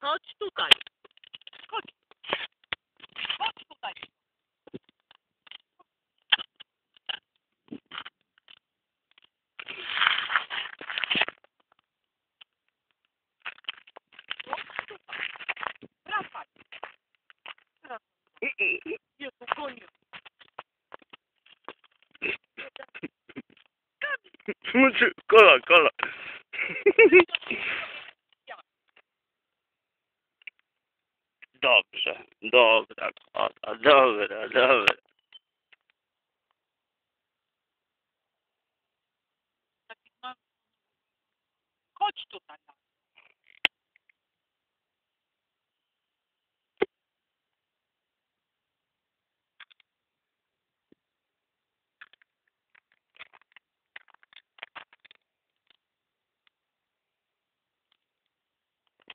Chodź tutaj. Chodź. Chodź tutaj. Kola, kola. Dobrze, dobra, kota, dobra, dobra. Chodź tutaj.